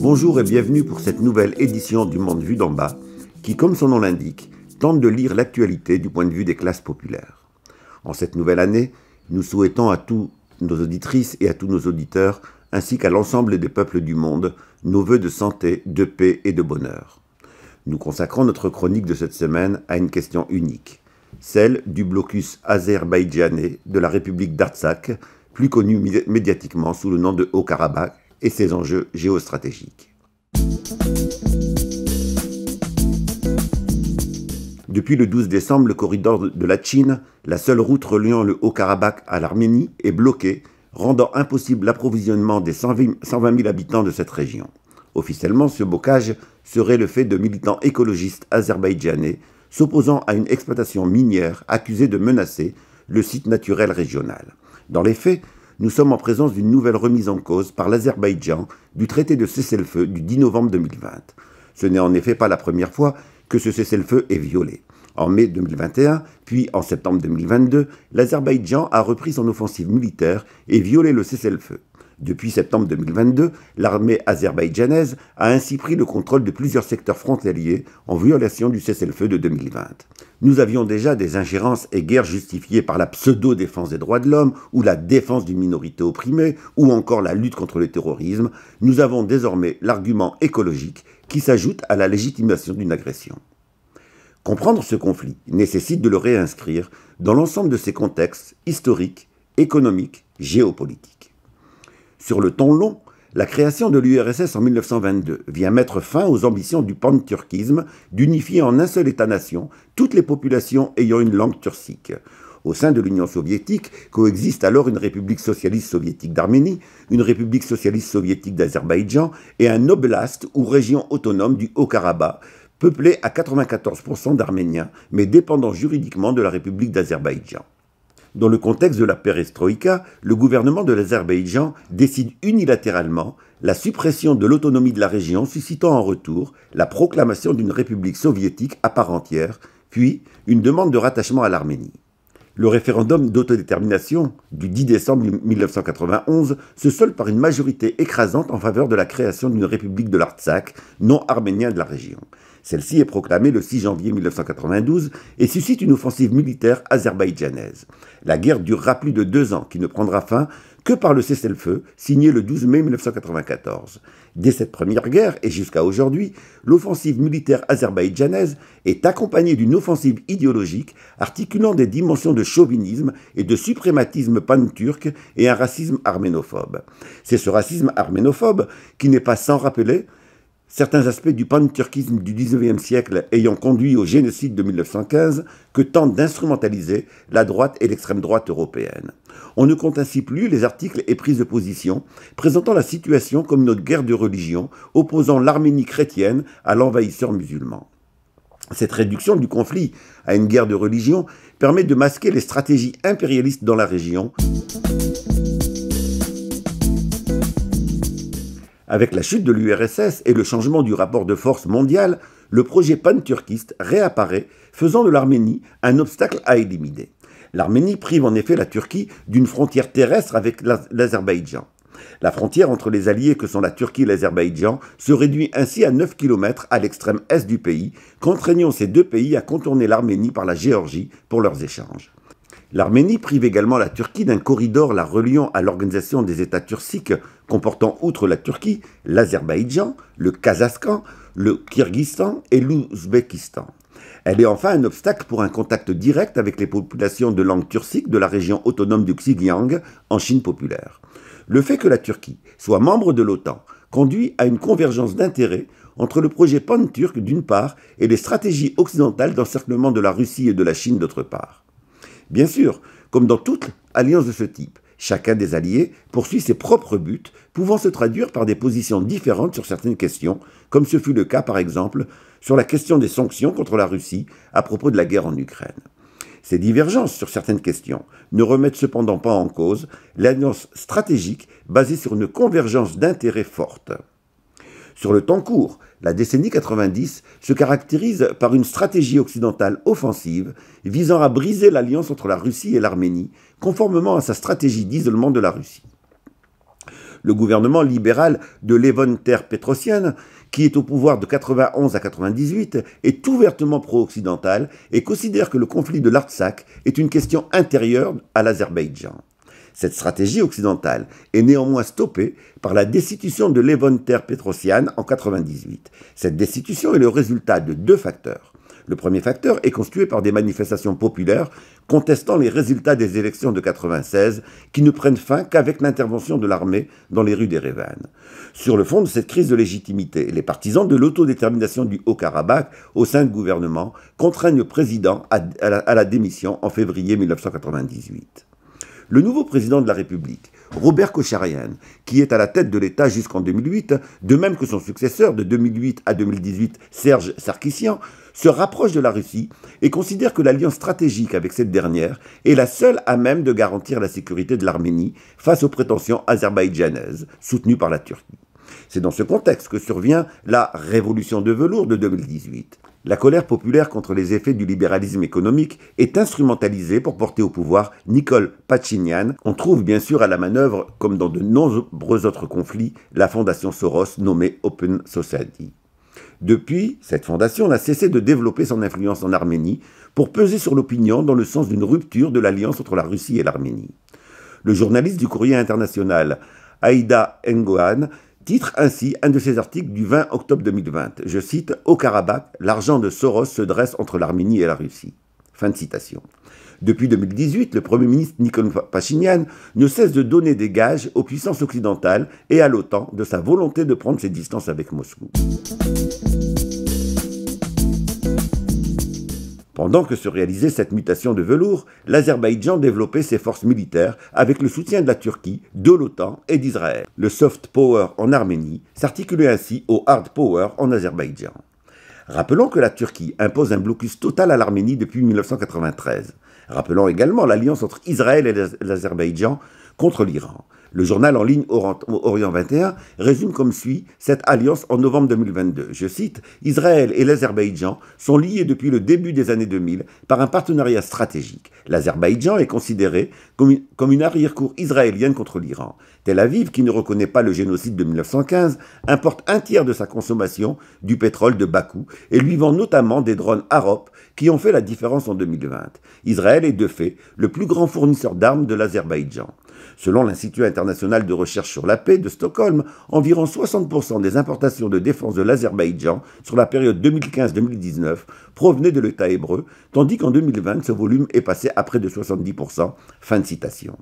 Bonjour et bienvenue pour cette nouvelle édition du Monde vu d'en bas, qui, comme son nom l'indique, tente de lire l'actualité du point de vue des classes populaires. En cette nouvelle année, nous souhaitons à tous nos auditrices et à tous nos auditeurs, ainsi qu'à l'ensemble des peuples du monde, nos voeux de santé, de paix et de bonheur. Nous consacrons notre chronique de cette semaine à une question unique, celle du blocus azerbaïdjanais de la République d'Artsakh, plus connu médiatiquement sous le nom de Haut-Karabakh, et ses enjeux géostratégiques. Depuis le 12 décembre, le corridor de la Chine, la seule route reliant le Haut-Karabakh à l'Arménie, est bloqué, rendant impossible l'approvisionnement des 120 000 habitants de cette région. Officiellement, ce blocage serait le fait de militants écologistes azerbaïdjanais s'opposant à une exploitation minière accusée de menacer le site naturel régional. Dans les faits, nous sommes en présence d'une nouvelle remise en cause par l'Azerbaïdjan du traité de cessez-le-feu du 10 novembre 2020. Ce n'est en effet pas la première fois que ce cessez-le-feu est violé. En mai 2021, puis en septembre 2022, l'Azerbaïdjan a repris son offensive militaire et violé le cessez-le-feu. Depuis septembre 2022, l'armée azerbaïdjanaise a ainsi pris le contrôle de plusieurs secteurs frontaliers en violation du cessez-le-feu de 2020. Nous avions déjà des ingérences et guerres justifiées par la pseudo-défense des droits de l'homme, ou la défense d'une minorité opprimée, ou encore la lutte contre le terrorisme. Nous avons désormais l'argument écologique qui s'ajoute à la légitimation d'une agression. Comprendre ce conflit nécessite de le réinscrire dans l'ensemble de ses contextes historiques, économiques, géopolitiques. Sur le ton long, la création de l'URSS en 1922 vient mettre fin aux ambitions du pan-turquisme d'unifier en un seul État-nation toutes les populations ayant une langue turcique. Au sein de l'Union soviétique coexistent alors une République socialiste soviétique d'Arménie, une République socialiste soviétique d'Azerbaïdjan et un oblast ou région autonome du Haut-Karabakh, peuplé à 94% d'Arméniens, mais dépendant juridiquement de la République d'Azerbaïdjan. Dans le contexte de la perestroïka, le gouvernement de l'Azerbaïdjan décide unilatéralement la suppression de l'autonomie de la région, suscitant en retour la proclamation d'une république soviétique à part entière, puis une demande de rattachement à l'Arménie. Le référendum d'autodétermination du 10 décembre 1991 se solde par une majorité écrasante en faveur de la création d'une république de l'Artsakh, non arménien de la région. Celle-ci est proclamée le 6 janvier 1992 et suscite une offensive militaire azerbaïdjanaise. La guerre durera plus de deux ans, qui ne prendra fin que par le cessez-le-feu signé le 12 mai 1994. Dès cette première guerre et jusqu'à aujourd'hui, l'offensive militaire azerbaïdjanaise est accompagnée d'une offensive idéologique articulant des dimensions de chauvinisme et de suprématisme pan-turc et un racisme arménophobe. C'est ce racisme arménophobe qui n'est pas sans rappeler certains aspects du pan-turquisme du XIXe siècle ayant conduit au génocide de 1915 que tente d'instrumentaliser la droite et l'extrême droite européenne. On ne compte ainsi plus les articles et prises de position présentant la situation comme une guerre de religion opposant l'Arménie chrétienne à l'envahisseur musulman. Cette réduction du conflit à une guerre de religion permet de masquer les stratégies impérialistes dans la région. Avec la chute de l'URSS et le changement du rapport de force mondial, le projet pan-turquiste réapparaît, faisant de l'Arménie un obstacle à éliminer. L'Arménie prive en effet la Turquie d'une frontière terrestre avec l'Azerbaïdjan. La frontière entre les alliés que sont la Turquie et l'Azerbaïdjan se réduit ainsi à 9 km à l'extrême est du pays, contraignant ces deux pays à contourner l'Arménie par la Géorgie pour leurs échanges. L'Arménie prive également la Turquie d'un corridor la reliant à l'organisation des États turciques comportant outre la Turquie l'Azerbaïdjan, le Kazakhstan, le Kyrgyzstan et l'Ouzbékistan. Elle est enfin un obstacle pour un contact direct avec les populations de langue turcique de la région autonome du Xinjiang en Chine populaire. Le fait que la Turquie soit membre de l'OTAN conduit à une convergence d'intérêts entre le projet pan-turc d'une part et les stratégies occidentales d'encerclement de la Russie et de la Chine d'autre part. Bien sûr, comme dans toute alliance de ce type, chacun des alliés poursuit ses propres buts, pouvant se traduire par des positions différentes sur certaines questions, comme ce fut le cas par exemple sur la question des sanctions contre la Russie à propos de la guerre en Ukraine. Ces divergences sur certaines questions ne remettent cependant pas en cause l'alliance stratégique basée sur une convergence d'intérêts forte. Sur le temps court, la décennie 90 se caractérise par une stratégie occidentale offensive visant à briser l'alliance entre la Russie et l'Arménie, conformément à sa stratégie d'isolement de la Russie. Le gouvernement libéral de Levon Ter Petrosian, qui est au pouvoir de 91 à 98, est ouvertement pro-occidental et considère que le conflit de l'Artsakh est une question intérieure à l'Azerbaïdjan. Cette stratégie occidentale est néanmoins stoppée par la destitution de Levon Ter Petrosian en 98. Cette destitution est le résultat de deux facteurs. Le premier facteur est constitué par des manifestations populaires contestant les résultats des élections de 96 qui ne prennent fin qu'avec l'intervention de l'armée dans les rues d'Erevan. Sur le fond de cette crise de légitimité, les partisans de l'autodétermination du Haut-Karabakh au sein du gouvernement contraignent le président à, la, démission en février 1998. Le nouveau président de la République, Robert Kocharian, qui est à la tête de l'État jusqu'en 2008, de même que son successeur de 2008 à 2018, Serge Sarkissian, se rapproche de la Russie et considère que l'alliance stratégique avec cette dernière est la seule à même de garantir la sécurité de l'Arménie face aux prétentions azerbaïdjanaises soutenues par la Turquie. C'est dans ce contexte que survient la révolution de velours de 2018. La colère populaire contre les effets du libéralisme économique est instrumentalisée pour porter au pouvoir Nicole Pachinian. On trouve bien sûr à la manœuvre, comme dans de nombreux autres conflits, la fondation Soros nommée Open Society. Depuis, cette fondation n'a cessé de développer son influence en Arménie pour peser sur l'opinion dans le sens d'une rupture de l'alliance entre la Russie et l'Arménie. Le journaliste du courrier international Aïda Engoan titre ainsi un de ses articles du 20 octobre 2020. Je cite Au Karabakh, l'argent de Soros se dresse entre l'Arménie et la Russie. Fin de citation. Depuis 2018, le Premier ministre Nikol Pachinian ne cesse de donner des gages aux puissances occidentales et à l'OTAN de sa volonté de prendre ses distances avec Moscou. Pendant que se réalisait cette mutation de velours, l'Azerbaïdjan développait ses forces militaires avec le soutien de la Turquie, de l'OTAN et d'Israël. Le soft power en Arménie s'articulait ainsi au hard power en Azerbaïdjan. Rappelons que la Turquie impose un blocus total à l'Arménie depuis 1993. Rappelons également l'alliance entre Israël et l'Azerbaïdjan contre l'Iran. Le journal en ligne Orient 21 résume comme suit cette alliance en novembre 2022. Je cite Israël et l'Azerbaïdjan sont liés depuis le début des années 2000 par un partenariat stratégique. L'Azerbaïdjan est considéré comme une, arrière-cour israélienne contre l'Iran. Tel Aviv, qui ne reconnaît pas le génocide de 1915, importe un tiers de sa consommation du pétrole de Bakou et lui vend notamment des drones Arop qui ont fait la différence en 2020. Israël est de fait le plus grand fournisseur d'armes de l'Azerbaïdjan. Selon l'Institut international de recherche sur la paix de Stockholm, environ 60% des importations de défense de l'Azerbaïdjan sur la période 2015-2019 provenaient de l'État hébreu, tandis qu'en 2020, ce volume est passé à près de 70%. Fin de citation.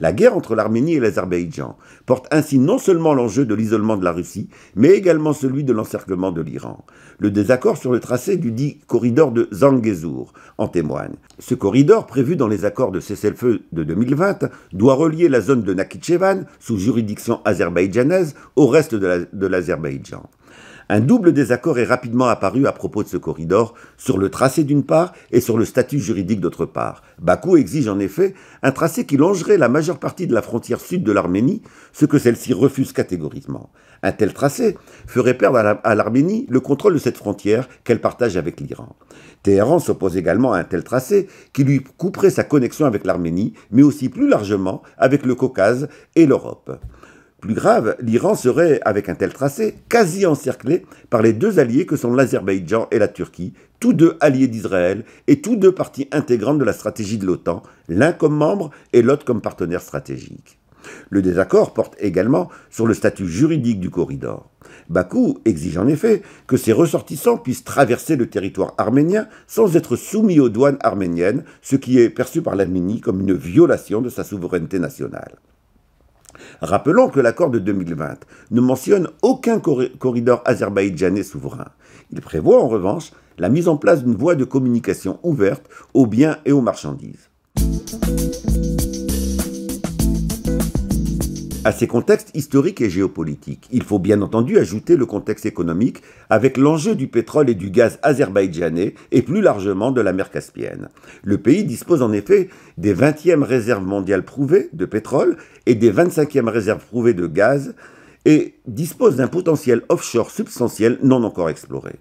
La guerre entre l'Arménie et l'Azerbaïdjan porte ainsi non seulement l'enjeu de l'isolement de la Russie, mais également celui de l'encerclement de l'Iran. Le désaccord sur le tracé du dit corridor de Zangezur en témoigne. Ce corridor, prévu dans les accords de cessez-le-feu de 2020, doit relier la zone de Nakhichevan, sous juridiction azerbaïdjanaise, au reste de l'Azerbaïdjan. Un double désaccord est rapidement apparu à propos de ce corridor, sur le tracé d'une part et sur le statut juridique d'autre part. Bakou exige en effet un tracé qui longerait la majeure partie de la frontière sud de l'Arménie, ce que celle-ci refuse catégoriquement. Un tel tracé ferait perdre à l'Arménie le contrôle de cette frontière qu'elle partage avec l'Iran. Téhéran s'oppose également à un tel tracé qui lui couperait sa connexion avec l'Arménie, mais aussi plus largement avec le Caucase et l'Europe. Plus grave, l'Iran serait, avec un tel tracé, quasi encerclé par les deux alliés que sont l'Azerbaïdjan et la Turquie, tous deux alliés d'Israël et tous deux parties intégrantes de la stratégie de l'OTAN, l'un comme membre et l'autre comme partenaire stratégique. Le désaccord porte également sur le statut juridique du corridor. Bakou exige en effet que ses ressortissants puissent traverser le territoire arménien sans être soumis aux douanes arméniennes, ce qui est perçu par l'Arménie comme une violation de sa souveraineté nationale. Rappelons que l'accord de 2020 ne mentionne aucun corridor azerbaïdjanais souverain. Il prévoit en revanche la mise en place d'une voie de communication ouverte aux biens et aux marchandises. À ces contextes historiques et géopolitiques, il faut bien entendu ajouter le contexte économique avec l'enjeu du pétrole et du gaz azerbaïdjanais et plus largement de la mer Caspienne. Le pays dispose en effet des 20e réserves mondiales prouvées de pétrole et des 25e réserves prouvées de gaz et dispose d'un potentiel offshore substantiel non encore exploré.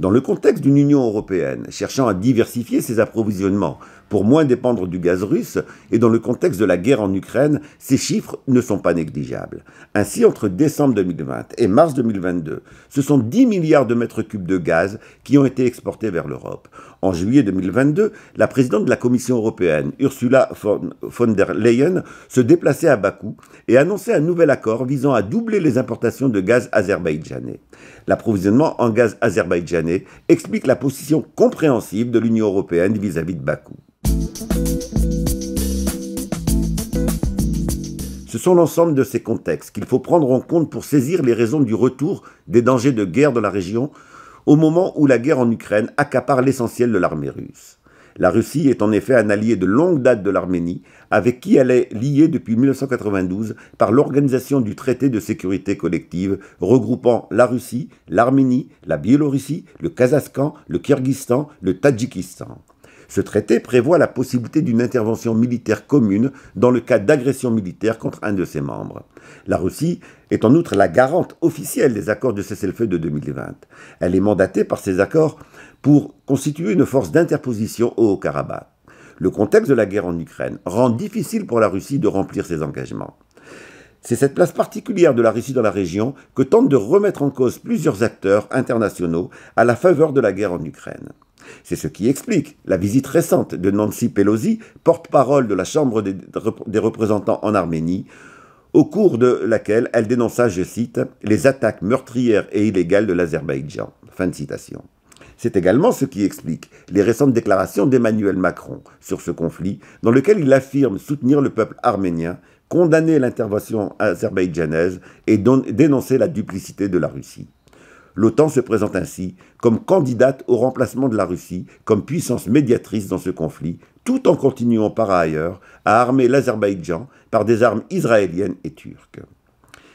Dans le contexte d'une Union européenne cherchant à diversifier ses approvisionnements pour moins dépendre du gaz russe, et dans le contexte de la guerre en Ukraine, ces chiffres ne sont pas négligeables. Ainsi, entre décembre 2020 et mars 2022, ce sont 10 milliards de mètres cubes de gaz qui ont été exportés vers l'Europe. En juillet 2022, la présidente de la Commission européenne, Ursula von der Leyen, se déplaçait à Bakou et annonçait un nouvel accord visant à doubler les importations de gaz azerbaïdjanais. L'approvisionnement en gaz azerbaïdjanais explique la position compréhensible de l'Union européenne vis-à-vis de Bakou. Ce sont l'ensemble de ces contextes qu'il faut prendre en compte pour saisir les raisons du retour des dangers de guerre dans la région au moment où la guerre en Ukraine accapare l'essentiel de l'armée russe. La Russie est en effet un allié de longue date de l'Arménie, avec qui elle est liée depuis 1992 par l'organisation du traité de sécurité collective regroupant la Russie, l'Arménie, la Biélorussie, le Kazakhstan, le Kyrgyzstan, le Tadjikistan. Ce traité prévoit la possibilité d'une intervention militaire commune dans le cas d'agression militaire contre un de ses membres. La Russie est en outre la garante officielle des accords de cessez-le-feu de 2020. Elle est mandatée par ces accords pour constituer une force d'interposition au Haut-Karabakh. Le contexte de la guerre en Ukraine rend difficile pour la Russie de remplir ses engagements. C'est cette place particulière de la Russie dans la région que tentent de remettre en cause plusieurs acteurs internationaux à la faveur de la guerre en Ukraine. C'est ce qui explique la visite récente de Nancy Pelosi, porte-parole de la Chambre des représentants en Arménie, au cours de laquelle elle dénonça, je cite, les attaques meurtrières et illégales de l'Azerbaïdjan. Fin de citation. C'est également ce qui explique les récentes déclarations d'Emmanuel Macron sur ce conflit, dans lequel il affirme soutenir le peuple arménien, condamner l'intervention azerbaïdjanaise et dénoncer la duplicité de la Russie. L'OTAN se présente ainsi comme candidate au remplacement de la Russie comme puissance médiatrice dans ce conflit, tout en continuant par ailleurs à armer l'Azerbaïdjan par des armes israéliennes et turques.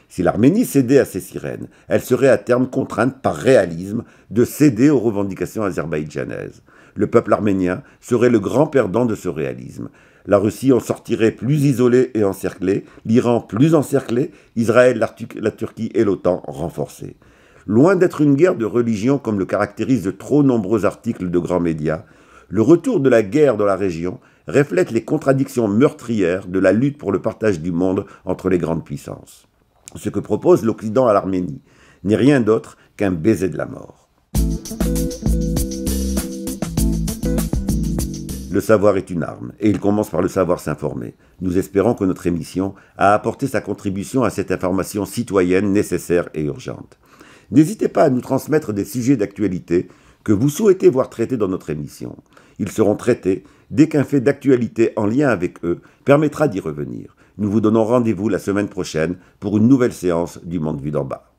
Si l'Arménie cédait à ces sirènes, elle serait à terme contrainte par réalisme de céder aux revendications azerbaïdjanaises. Le peuple arménien serait le grand perdant de ce réalisme. La Russie en sortirait plus isolée et encerclée, l'Iran plus encerclé, Israël, la Turquie et l'OTAN renforcés. Loin d'être une guerre de religion comme le caractérisent de trop nombreux articles de grands médias, le retour de la guerre dans la région reflète les contradictions meurtrières de la lutte pour le partage du monde entre les grandes puissances. Ce que propose l'Occident à l'Arménie n'est rien d'autre qu'un baiser de la mort. Le savoir est une arme, et il commence par le savoir s'informer. Nous espérons que notre émission a apporté sa contribution à cette information citoyenne nécessaire et urgente. N'hésitez pas à nous transmettre des sujets d'actualité que vous souhaitez voir traités dans notre émission. Ils seront traités dès qu'un fait d'actualité en lien avec eux permettra d'y revenir. Nous vous donnons rendez-vous la semaine prochaine pour une nouvelle séance du Monde vu d'en bas.